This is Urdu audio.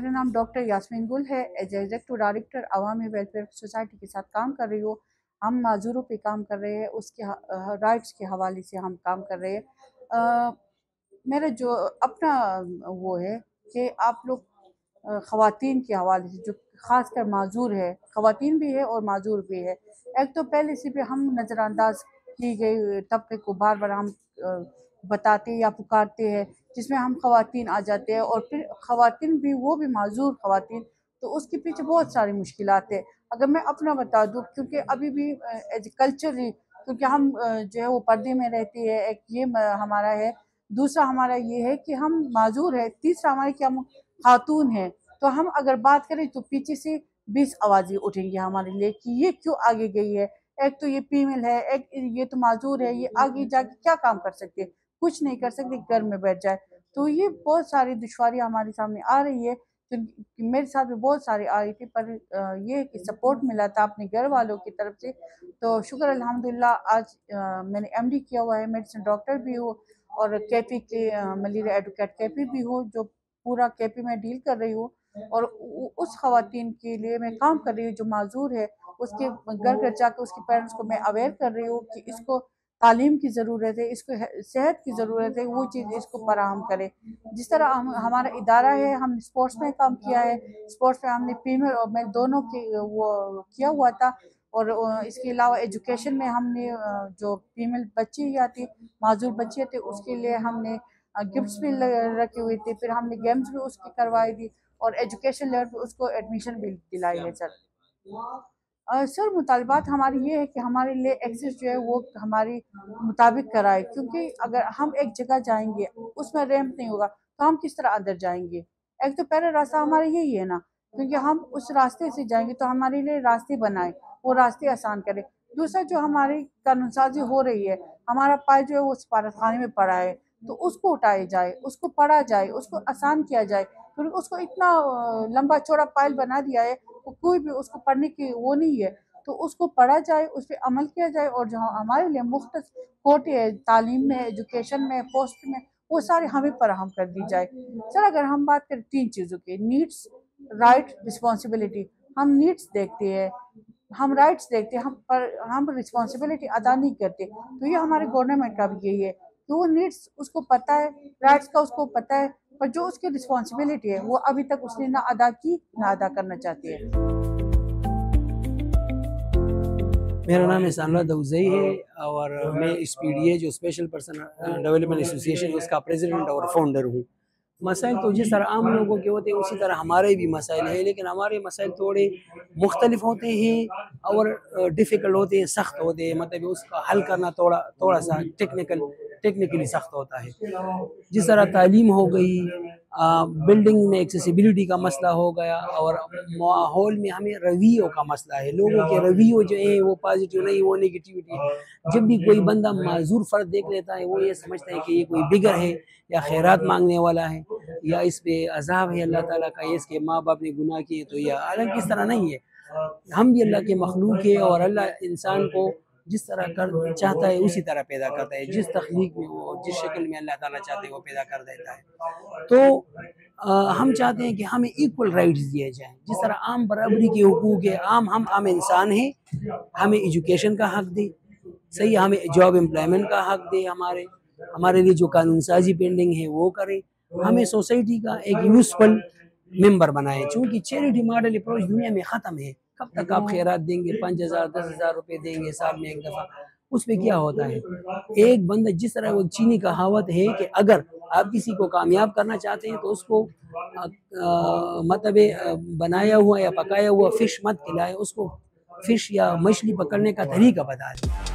میرا نام ڈاکٹر یاسمین گل ہے۔ As executive director Awami welfare society کے ساتھ کام کر رہی ہوں۔ ہم معذوروں پہ کام کر رہے ہیں۔ اس کے رائٹس کے حوالے سے ہم کام کر رہے ہیں۔ میرا جو اپنا وہ ہے کہ آپ لوگ خواتین کے حوالے سے جو خاص کر معذور ہے، خواتین بھی ہے اور معذور بھی ہے۔ ایک تو پہلے سے بھی ہم نظر انداز کی گئی طبقے کو بار بار ہم بتاتے یا پکارتے ہیں۔ جس میں ہم خواتین آ جاتے ہیں اور پھر خواتین بھی وہ بھی معذور خواتین، تو اس کے پیچھے بہت ساری مشکلات ہیں۔ اگر میں اپنا بتا دوں، کیونکہ ابھی بھی ایز کلچرلی کیونکہ ہم جو ہے وہ پردے میں رہتے ہیں، ایک یہ ہمارا ہے۔ دوسرا ہمارا یہ ہے کہ ہم معذور ہے تیسرا ہمارے کیا خاتون ہے تو ہم اگر بات کریں تو پیچھے سے بیس آوازیں اٹھیں گی ہمارے لیے کہ یہ کیوں آگے گئی ہے؟ ایک تو یہ فیمل ہے، ایک یہ تو معذور ہے، یہ آگے جا کے کیا کام کر سکتے کچھ نہیں کر سکتے گھر میں بیٹھ جائے۔ تو یہ بہت ساری دشواریاں ہمارے سامنے آ رہی ہے میرے ساتھ بھی بہت ساری آ رہی تھی۔ پر یہ کہ سپورٹ ملا تھا اپنے گھر والوں کی طرف سے۔ تو شکر الحمدللہ، آج میں نے ایم ڈی کیا ہوا ہے میڈیسن ڈاکٹر بھی ہوں اور کے پی کے ملیریا ایڈوکیٹ کے پی بھی ہوں، جو پورا کے پی میں ڈیل کر رہی ہوں۔ اور اس خواتین کے لیے میں کام کر رہی ہوں، جو معذور ہے، اس کے گھر گھر جا کے اس کے پیرنٹس کو میں اویئر کر رہی ہوں کہ اس کو تعلیم کی ضرورت ہے، اس کو صحت کی ضرورت ہے، وہ چیز اس کو فراہم کرے۔ جس طرح ہمارا ادارہ ہے، ہم نے اسپورٹس میں کام کیا ہے۔ اسپورٹس میں ہم نے فیمل اور میل دونوں کی، وہ کیا ہوا تھا۔ اور اس کے علاوہ ایجوکیشن میں ہم نے، جو فیمل بچی یا تھی، معذور بچے تھے اس کے لیے ہم نے گفٹس بھی رکھے ہوئے تھے پھر ہم نے گیمز بھی اس کی کروائی تھی اور ایجوکیشن لیول پہ اس کو ایڈمیشن بھی دلائی ہے، سر۔ سر، مطالبات ہماری یہ ہے کہ ہمارے لیے ایکسس جو ہے وہ ہماری مطابق کرائے، کیونکہ اگر ہم ایک جگہ جائیں گے، اس میں ریمپ نہیں ہوگا، تو ہم کس طرح اندر جائیں گے؟ ایک تو پہلے راستہ ہمارا یہی ہے نا، کیونکہ ہم اس راستے سے جائیں گے تو ہمارے لیے راستے بنائے وہ راستے آسان کرے دوسرا جو ہماری قانون سازی ہو رہی ہے، ہمارا پائے جو ہے وہ سفارت خانے میں پڑا ہے۔ تو اس کو اٹھائے جائے، اس کو پڑھا جائے، اس کو آسان کیا جائے۔ کیونکہ اس کو اتنا لمبا چوڑا پائل بنا دیا ہے کہ کوئی بھی اس کو پڑھنے کی وہ نہیں ہے۔ تو اس کو پڑھا جائے، اس پہ عمل کیا جائے اور جو ہمارے لیے مختص کوٹے تعلیم میں، ایجوکیشن میں، پوسٹ میں، وہ سارے ہمیں فراہم کر دی جائے۔ سر، اگر ہم بات کریں تین چیزوں کی، نیڈس، رائٹ، رسپانسبلٹی۔ ہم نیڈس دیکھتے ہیں۔ ہم رائٹس دیکھتے ہم پر، ہم رسپانسبلٹی ادا نہیں کرتے۔ تو یہ ہمارے گورنمنٹ کا بھی یہی ہے۔ کہ وہ نیڈس اس کو پتہ ہے رائٹس کا اس کو پتہ ہے پر جو اس کی رسپانسبلٹی ہے، وہ ابھی تک اس نے نہ ادا کی نہ ادا کرنا چاہتی ہے۔ میرا نام احسان اللہ دوزئی ہے، اور میں اس پی ڈی اے جو اسپیشل پرسن ڈیولپمنٹ ایسوسیشن اس کا پریزیڈنٹ اور فاؤنڈر ہوں۔ مسائل تو جس طرح عام لوگوں کے ہوتے ہیں، اسی طرح ہمارے بھی مسائل ہیں۔ لیکن ہمارے مسائل تھوڑے مختلف ہوتے ہیں اور ڈیفیکلٹ ہوتے ہیں، سخت ہوتے ہیں۔ مطلب اس کا حل کرنا تھوڑا تھوڑا سا ٹیکنیکل ٹیکنیکلی سخت ہوتا ہے۔ جس طرح تعلیم ہو گئی بلڈنگ میں ایکسیسیبلٹی کا مسئلہ ہو گیا اور ماحول میں ہمیں رویوں کا مسئلہ ہے۔ لوگوں کے رویوں جو ہیں، وہ پازیٹیو نہیں، وہ نگیٹیوٹی جب بھی کوئی بندہ معذور فرد دیکھ لیتا ہے، وہ یہ سمجھتا ہے کہ یہ کوئی بگر ہے یا خیرات مانگنے والا ہے یا اس پہ عذاب ہے اللہ تعالیٰ کا اس کے ماں باپ نے گناہ کیے تو یہ الگ کس طرح نہیں ہے۔ ہم بھی اللہ کے مخلوق ہے اور اللہ انسان کو جس طرح کر چاہتا ہے اسی طرح پیدا کرتا ہے جس تخلیق میں وہ جس شکل میں اللہ تعالیٰ چاہتے ہیں وہ پیدا کر دیتا ہے۔ تو ہم چاہتے ہیں کہ ہمیں ایکول رائٹس دیے جائیں۔ جس طرح عام برابری کے حقوق ہے عام ہم عام انسان ہیں ہمیں ایجوکیشن کا حق دے۔ صحیح ہمیں جاب امپلائمنٹ کا حق دے ہمارے۔ ہمارے لیے جو قانون سازی پینڈنگ ہے وہ کرے ہمیں سوسائٹی کا ایک یوزفل ممبر بنائے چونکہ چیریٹی ماڈل اپروچ دنیا میں ختم ہے۔ کب تک آپ خیرات دیں گے؟ پانچ ہزار دس ہزار روپے دیں گے سال میں ایک دفعہ۔ اس پہ کیا ہوتا ہے؟ ایک بندہ جس طرح وہ چینی کہاوت ہے کہ اگر آپ کسی کو کامیاب کرنا چاہتے ہیں تو اس کو مطلب بنایا ہوا یا پکایا ہوا فش مت کھلائے اس کو فش یا مچھلی پکڑنے کا طریقہ بتا دیں۔